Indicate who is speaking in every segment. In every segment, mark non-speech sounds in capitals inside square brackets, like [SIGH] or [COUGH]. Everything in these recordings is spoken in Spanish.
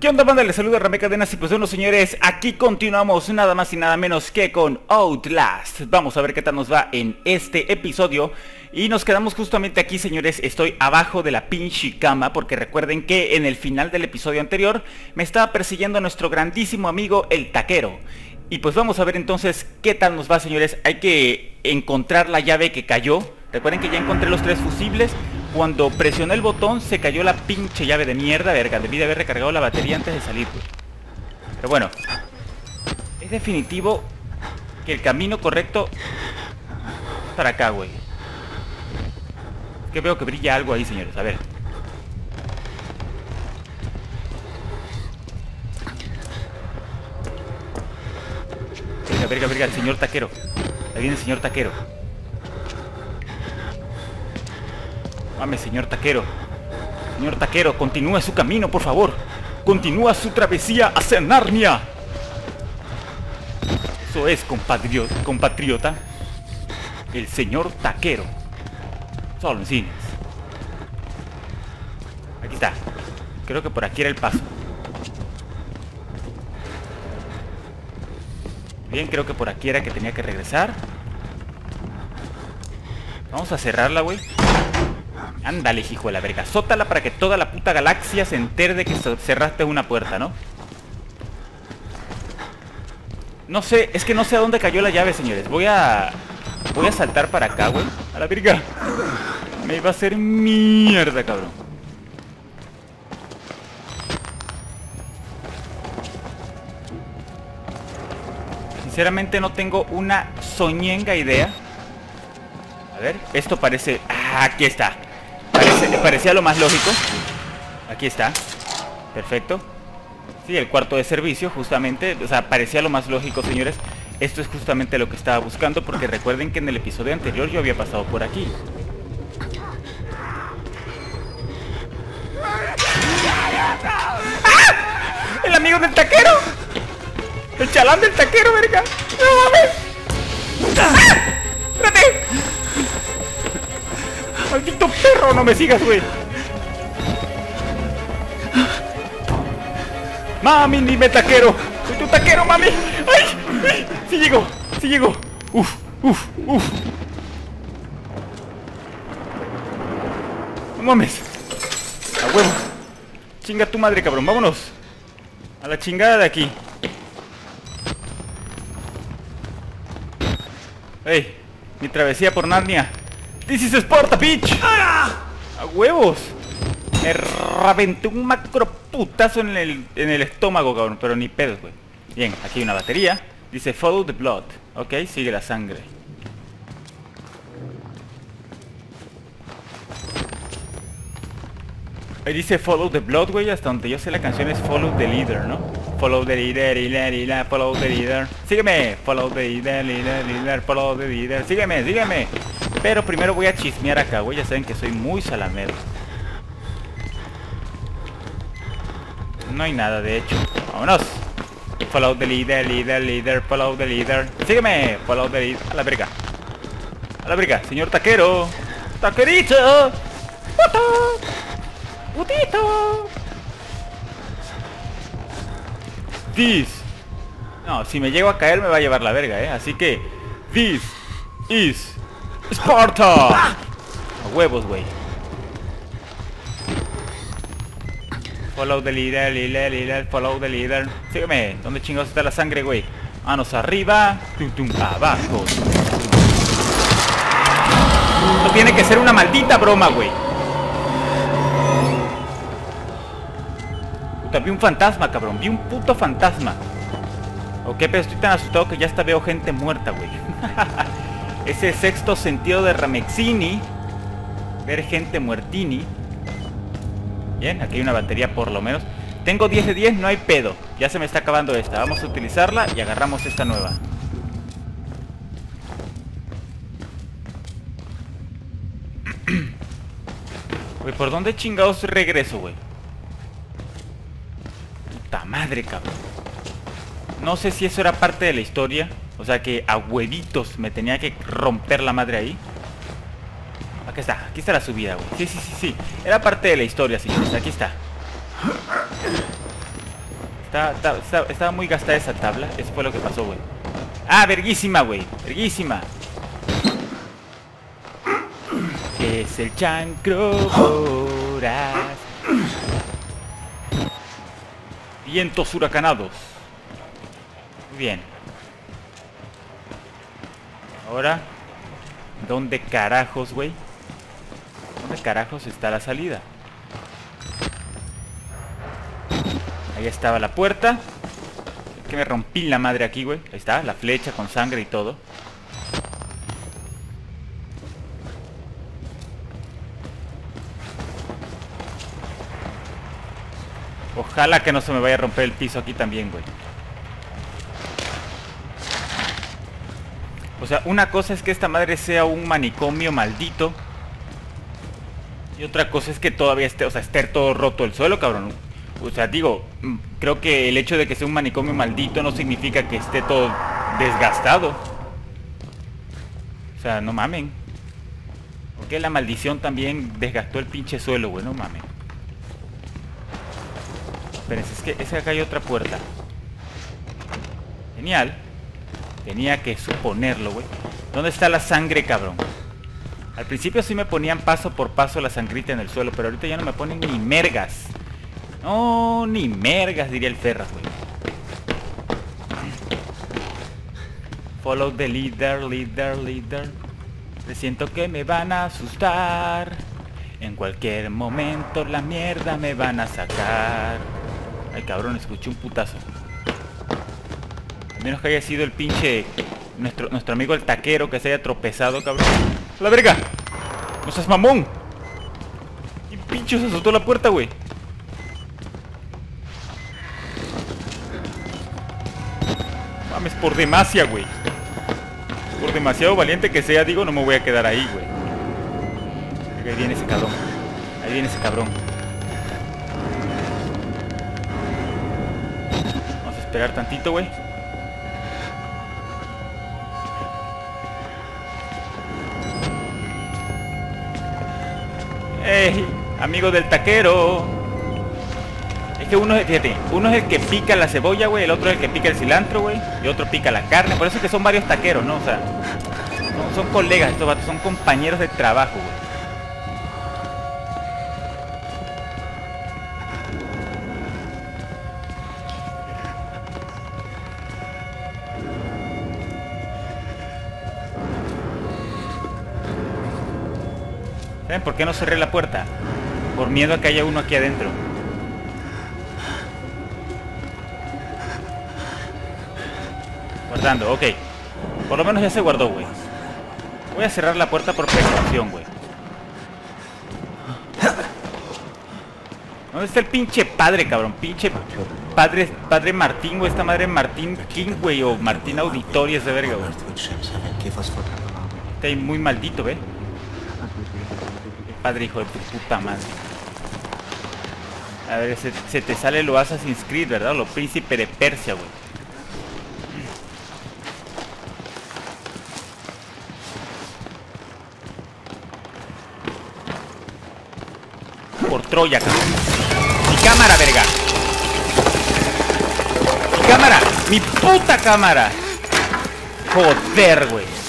Speaker 1: ¿Qué onda banda? Les saluda Rame Cadenas y pues bueno señores, aquí continuamos nada más y nada menos que con Outlast. Vamos a ver qué tal nos va en este episodio. Y nos quedamos justamente aquí señores, estoy abajo de la pinche cama Porque recuerden que en el final del episodio anterior me estaba persiguiendo nuestro grandísimo amigo el taquero. Y pues vamos a ver entonces qué tal nos va señores. Hay que encontrar la llave que cayó. Recuerden que ya encontré los tres fusibles cuando presioné el botón se cayó la pinche llave de mierda, verga. Debí de haber recargado la batería antes de salir, Pero bueno. Es definitivo que el camino correcto es para acá, güey. Que veo que brilla algo ahí, señores. A ver. Verga, verga, verga, el señor taquero. Ahí viene el señor taquero. Mames, señor taquero. Señor taquero, continúe su camino, por favor. Continúa su travesía hacia Narnia. Eso es, compatriota. El señor taquero. Solo en. Aquí está. Creo que por aquí era el paso. Bien, creo que por aquí era que tenía que regresar. Vamos a cerrarla, güey. Ándale, hijo de la verga. Sótala para que toda la puta galaxia se entere de que cerraste una puerta, ¿no? No sé, es que no sé a dónde cayó la llave, señores. Voy a... Voy a saltar para acá, güey. A la verga. Me iba a hacer mierda, cabrón. Sinceramente no tengo una soñenga idea. A ver, esto parece... Ah, aquí está parecía lo más lógico. Aquí está. Perfecto. Sí, el cuarto de servicio, justamente. O sea, parecía lo más lógico, señores. Esto es justamente lo que estaba buscando, porque recuerden que en el episodio anterior yo había pasado por aquí. ¡Ah! ¡El amigo del taquero! ¡El chalán del taquero, verga! ¡No mames! ¡Ah! ¡Espérate! ¡Maldito perro! ¡No me sigas, güey! ¡Mami, dime taquero! ¡Soy tu taquero, mami! ¡Ay! ¡Sí llegó! ¡Sí llegó! ¡Uf! ¡Uf! ¡Uf! ¡No mames! ¡A huevo! ¡Chinga tu madre, cabrón! ¡Vámonos! A la chingada de aquí. ¡Ey! Mi travesía por Narnia This is Sparta, bitch. A huevos. Me reventé un macro putazo en el, en el estómago, cabrón. Pero ni pedos, güey. Bien, aquí hay una batería. Dice follow the blood. Ok, sigue la sangre. Ahí dice follow the blood, güey. Hasta donde yo sé la canción es follow the leader, ¿no? Follow the leader, leader, leader, follow the leader. Sígueme. Follow the leader, leader, leader, follow the leader. Sígueme, sígueme. Pero primero voy a chismear acá, güey. Ya saben que soy muy salamero. No hay nada, de hecho. ¡Vámonos! Follow the leader, leader, leader, follow the leader. Sígueme, follow the leader. A la verga. A la verga, señor taquero. ¡Taquerito! ¡Puto! ¡Putito! This. No, si me llego a caer me va a llevar la verga, ¿eh? Así que... This is ¡Sparta! A huevos, güey. Follow the leader, leader, leader, follow the leader. Sígueme. ¿Dónde chingados está la sangre, güey? Manos arriba, tum, tum, abajo. No tiene que ser una maldita broma, güey. Puta, vi un fantasma, cabrón. Vi un puto fantasma. Ok, pero estoy tan asustado que ya hasta veo gente muerta, güey. [LAUGHS] ese sexto sentido de Ramexini, ver gente muertini. Bien, aquí hay una batería por lo menos. Tengo 10 de 10, no hay pedo. Ya se me está acabando esta. Vamos a utilizarla y agarramos esta nueva. [CLEARS THROAT] Güey, ¿por dónde chingados regreso, güey? Puta madre, cabrón. No sé si eso era parte de la historia. O sea que a huevitos me tenía que romper la madre ahí. Aquí está, aquí está la subida, güey. Sí, sí, sí, sí. Era parte de la historia, señores. Aquí está. estaba muy gastada esa tabla. Eso fue lo que pasó, güey. Ah, verguísima, güey. Verguísima. Es el chancro Vientos huracanados. Muy bien. Ahora, ¿dónde carajos, güey? ¿Dónde carajos está la salida? Ahí estaba la puerta. Que me rompí la madre aquí, güey. Ahí está, la flecha con sangre y todo. Ojalá que no se me vaya a romper el piso aquí también, güey. Sea, una cosa es que esta madre sea un manicomio maldito. Y otra cosa es que todavía esté, o sea, esté todo roto el suelo, cabrón. O sea, digo, mm, creo que el hecho de que sea un manicomio maldito no significa que esté todo desgastado. O sea, no mamen. Porque la maldición también desgastó el pinche suelo, güey, no mamen. Espérense, es que ese acá hay otra puerta. Genial. Tenía que suponerlo, güey. ¿Dónde está la sangre, cabrón? Al principio sí me ponían paso por paso la sangrita en el suelo, pero ahorita ya no me ponen ni mergas. No, ni mergas, diría el Ferras, güey. Follow the leader, leader, leader. siento que me van a asustar. En cualquier momento la mierda me van a sacar. Ay, cabrón, escuché un putazo. Menos que haya sido el pinche... Nuestro, nuestro amigo el taquero que se haya tropezado, cabrón. ¡La verga! ¡No seas mamón! Y pincho se azotó la puerta, güey. Mames, por demasia, güey. Por demasiado valiente que sea, digo, no me voy a quedar ahí, güey. Ahí viene ese cabrón. Ahí viene ese cabrón. Vamos a esperar tantito, güey. ¡Ey! Amigo del taquero que uno es, fíjate, uno es el que pica la cebolla, güey, el otro es el que pica el cilantro, güey, y otro pica la carne. Por eso es que son varios taqueros, ¿no? O sea, son, colegas estos vatos, son compañeros de trabajo, güey. ¿Saben por qué no cerré la puerta? Por miedo a que haya uno aquí adentro. Guardando, ok. Por lo menos ya se guardó, güey. Voy a cerrar la puerta por precaución, güey. ¿Dónde está el pinche padre, cabrón? Pinche padre, padre Martín, güey. Esta madre Martín King, güey. O Martín Auditoria, ese verga, güey. Está muy maldito, ¿ve? Padre hijo de tu puta madre. A ver, se, te sale lo Assassin's Creed, ¿verdad? Lo príncipe de Persia, güey. por Troya, Mi cámara, verga. Mi cámara. Mi puta cámara. Joder, güey.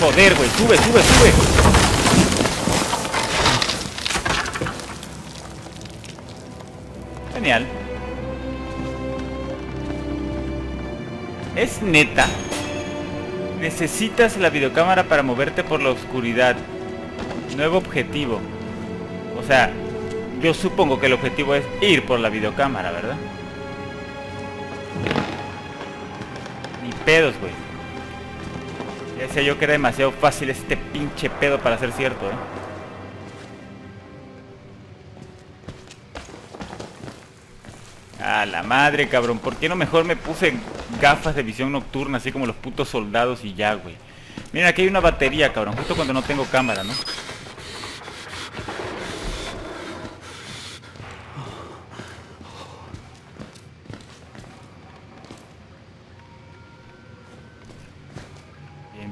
Speaker 1: Joder, güey. Sube, sube, sube. Genial. Es neta. Necesitas la videocámara para moverte por la oscuridad. Nuevo objetivo. O sea, yo supongo que el objetivo es ir por la videocámara, ¿verdad? Ni pedos, güey. Ya decía yo que era demasiado fácil este pinche pedo para ser cierto, ¿eh? A la madre, cabrón. ¿Por qué no mejor me puse gafas de visión nocturna, así como los putos soldados y ya, güey? Mira, aquí hay una batería, cabrón. Justo cuando no tengo cámara, ¿no?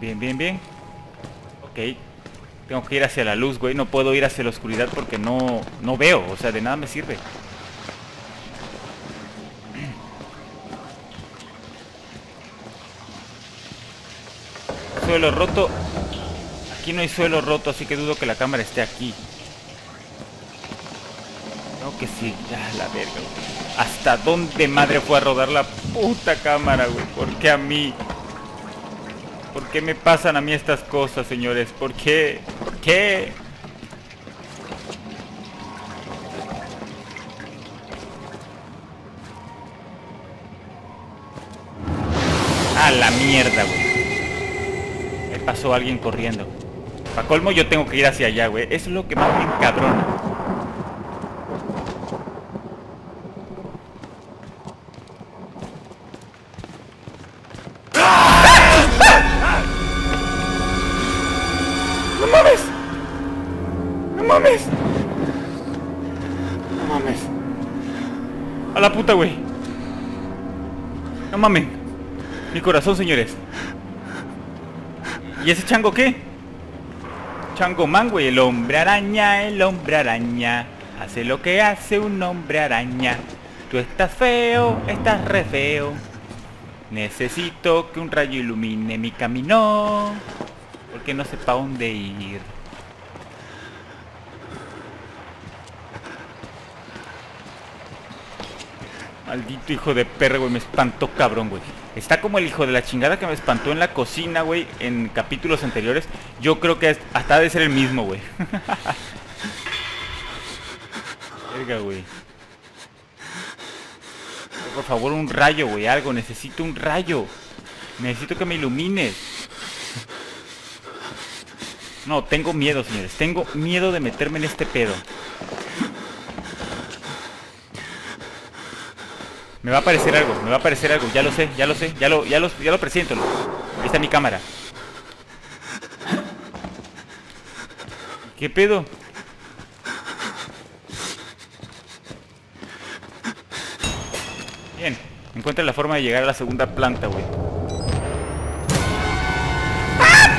Speaker 1: Bien, bien, bien. Ok. Tengo que ir hacia la luz, güey. No puedo ir hacia la oscuridad porque no, no veo. O sea, de nada me sirve. [CLEARS THROAT] Suelo roto. Aquí no hay suelo roto, así que dudo que la cámara esté aquí. No, que sí. Ya, la verga. ¿Hasta dónde madre fue a rodar la puta cámara, güey? ¿Por qué a mí? ¿Por qué me pasan a mí estas cosas, señores? ¿Por qué? ¿Por qué? A la mierda, güey. Me pasó alguien corriendo. Para colmo yo tengo que ir hacia allá, güey. Es lo que más me encabrona. Mames! ¡No mames! A la puta, güey. No mames. Mi corazón, señores. ¿Y ese chango qué? Chango man, güey. El hombre araña, el hombre araña. Hace lo que hace un hombre araña. Tú estás feo, estás re feo. Necesito que un rayo ilumine mi camino. Porque no sé para dónde ir. Maldito hijo de perro, güey. Me espantó cabrón, güey. Está como el hijo de la chingada que me espantó en la cocina, güey. En capítulos anteriores. Yo creo que hasta ha de ser el mismo, güey. [LAUGHS] Verga, güey. Por favor, un rayo, güey. Algo. Necesito un rayo. Necesito que me ilumines. No, tengo miedo, señores. Tengo miedo de meterme en este pedo. Me va a aparecer algo, me va a aparecer algo, ya lo sé, ya lo sé, ya lo, ya lo, ya lo presiento. Ahí está mi cámara. ¿Qué pedo? Bien, encuentra la forma de llegar a la segunda planta, güey. ¡Ah!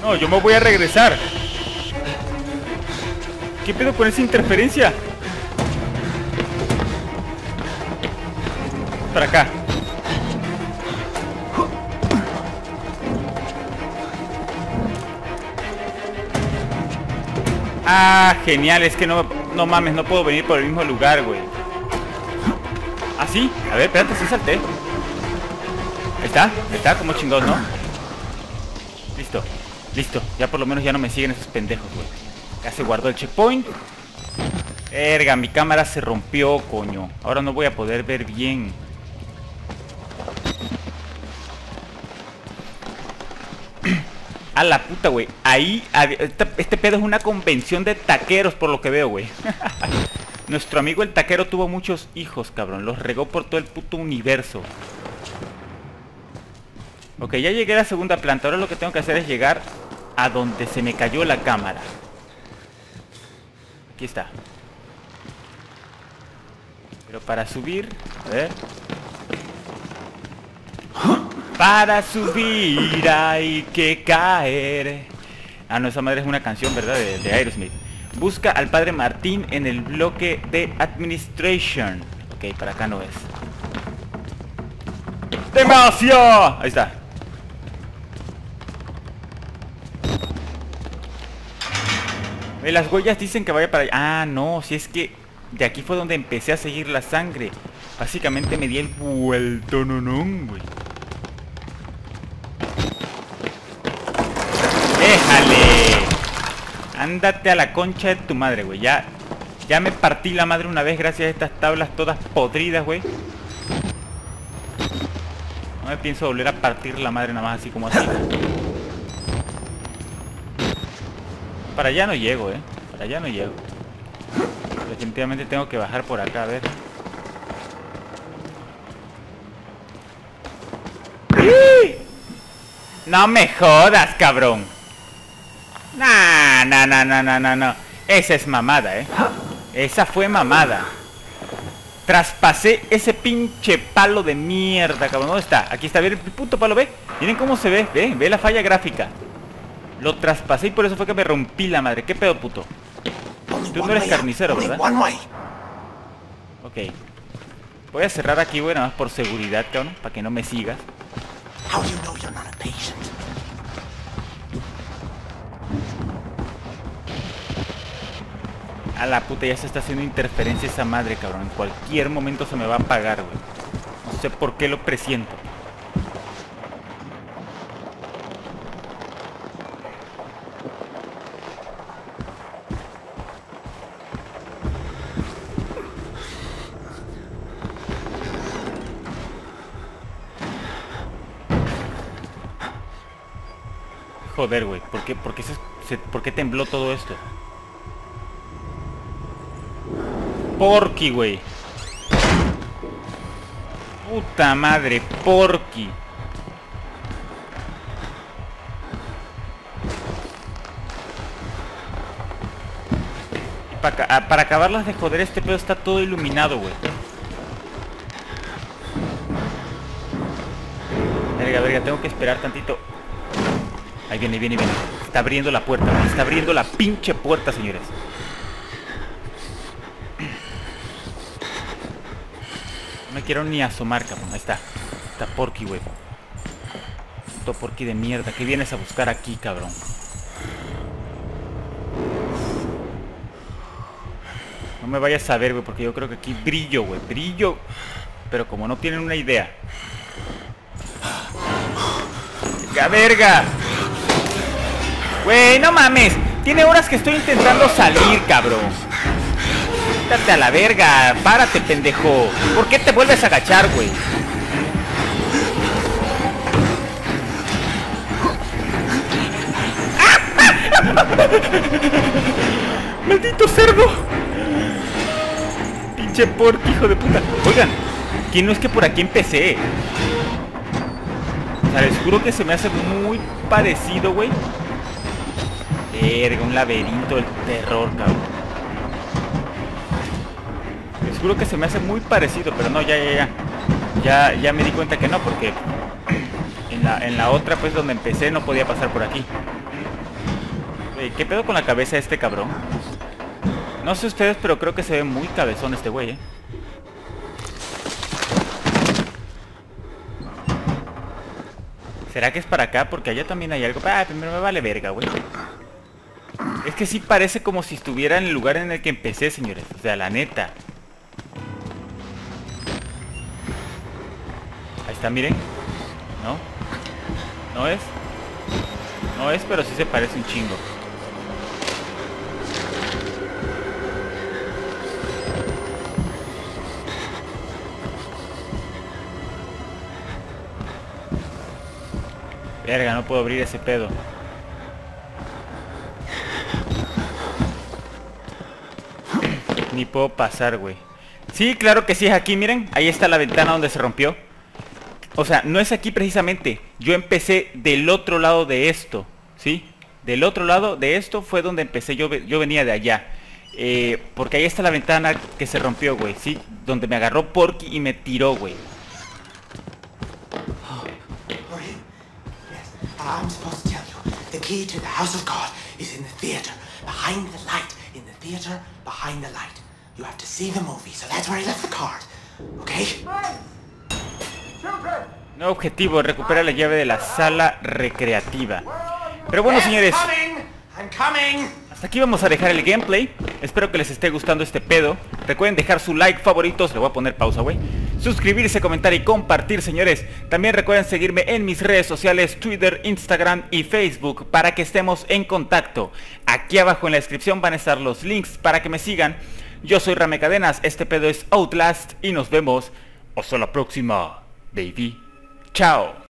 Speaker 1: No, yo me voy a regresar. ¿Qué pedo con esa interferencia? Para acá. Ah, genial, es que no, no mames, no puedo venir por el mismo lugar, güey. ¿Ah, sí? A ver, espérate, sí salté. Ahí está, ahí está, como chingón, ¿no? Listo, listo. Ya por lo menos ya no me siguen esos pendejos, güey. Ya se guardó el checkpoint. Verga, mi cámara se rompió, coño. Ahora no voy a poder ver bien. [CLEARS THROAT] A la puta, güey. Ahí, este, pedo es una convención de taqueros por lo que veo, güey. [LAUGHS] Nuestro amigo el taquero tuvo muchos hijos, cabrón. Los regó por todo el puto universo. Ok, ya llegué a la segunda planta. Ahora lo que tengo que hacer es llegar a donde se me cayó la cámara. Aquí está. Pero para subir... A ver... Para subir hay que caer. Ah, no, esa madre es una canción, ¿verdad? De, Aerosmith. Busca al padre Martín en el bloque de Administration. Ok, para acá no es. ¡Demasiado! Ahí está. Las huellas dicen que vaya para allá. Ah, no, si es que de aquí fue donde empecé a seguir la sangre. Básicamente me di el vuelto, no, no, güey. ¡Déjale! Ándate a la concha de tu madre, güey. Ya, ya me partí la madre una vez gracias a estas tablas todas podridas, güey. No me pienso volver a partir la madre nada más así como así. [LAUGHS] Para allá no llego, eh. Para allá no llego. Definitivamente tengo que bajar por acá, a ver. No me jodas, cabrón. Nah, nah, nah, nah, nah, nah, no. Esa es mamada, ¿eh? Esa fue mamada. Traspasé ese pinche palo de mierda, cabrón. ¿Dónde está? Aquí está, bien el puto palo, ve. Miren cómo se ve, ve, ve la falla gráfica. Lo traspasé y por eso fue que me rompí la madre. ¿Qué pedo, puto? Tú no eres carnicero, ¿verdad? Ok. Voy a cerrar aquí, güey, nada más por seguridad, cabrón, para que no me sigas. A la puta, ya se está haciendo interferencia esa madre, cabrón. En cualquier momento se me va a apagar, güey. No sé por qué lo presiento. Joder, güey. ¿Por qué, por, qué se, ¿Por qué tembló todo esto? Porky, güey. Puta madre, Porky. Para, ah, para acabarlas de joder, este pedo está todo iluminado, güey. Verga, verga, tengo que esperar tantito. Ahí viene, viene, viene. Está abriendo la puerta. Está abriendo la pinche puerta, señores. No me quiero ni asomar, cabrón. Ahí está. Está Porky, güey. Puto Porky de mierda. ¿Qué vienes a buscar aquí, cabrón? No me vayas a ver, güey, porque yo creo que aquí brillo, güey. Brillo. Pero como no tienen una idea. ¡Verga, verga! Güey, no mames. Tiene horas que estoy intentando salir, cabrón. Date a la verga. Párate, pendejo. ¿Por qué te vuelves a agachar, güey? ¡Maldito cerdo! Pinche porco, hijo de puta. Oigan, ¿quién no es que por aquí empecé? O sea, les juro que se me hace muy parecido, güey Verga, un laberinto del terror, cabrón. Les juro que se me hace muy parecido, pero no, ya, ya, ya. Ya, ya me di cuenta que no, porque en la, en la otra, pues, donde empecé, no podía pasar por aquí. ¿Qué pedo con la cabeza de este cabrón? No sé ustedes, pero creo que se ve muy cabezón este güey, ¿eh? ¿Será que es para acá? Porque allá también hay algo. Ah, primero me vale verga, güey. Es que sí parece como si estuviera en el lugar en el que empecé, señores. O sea, la neta. Ahí está, miren. ¿No? ¿No es? No es, pero sí se parece un chingo. Verga, no puedo abrir ese pedo. Ni puedo pasar, güey. Sí, claro que sí es aquí, miren. Ahí está la ventana donde se rompió. O sea, no es aquí precisamente. Yo empecé del otro lado de esto, ¿sí? Del otro lado de esto fue donde empecé. Yo, yo venía de allá. Eh, porque ahí está la ventana que se rompió, güey, ¿sí? Donde me agarró Porky y me tiró, güey. Theater, behind the light. You have to see the movie, so that's where I left the card. Okay? No objetivo, recupera la llave de la sala recreativa. Pero bueno, señores. Hasta aquí vamos a dejar el gameplay. Espero que les esté gustando este pedo. Recuerden dejar su like, favoritos. Le voy a poner pausa, güey. Suscribirse, comentar y compartir, señores. También recuerden seguirme en mis redes sociales, Twitter, Instagram y Facebook, para que estemos en contacto. Aquí abajo en la descripción van a estar los links para que me sigan. Yo soy Rame Cadenas, este pedo es Outlast y nos vemos hasta la próxima, baby. Chao.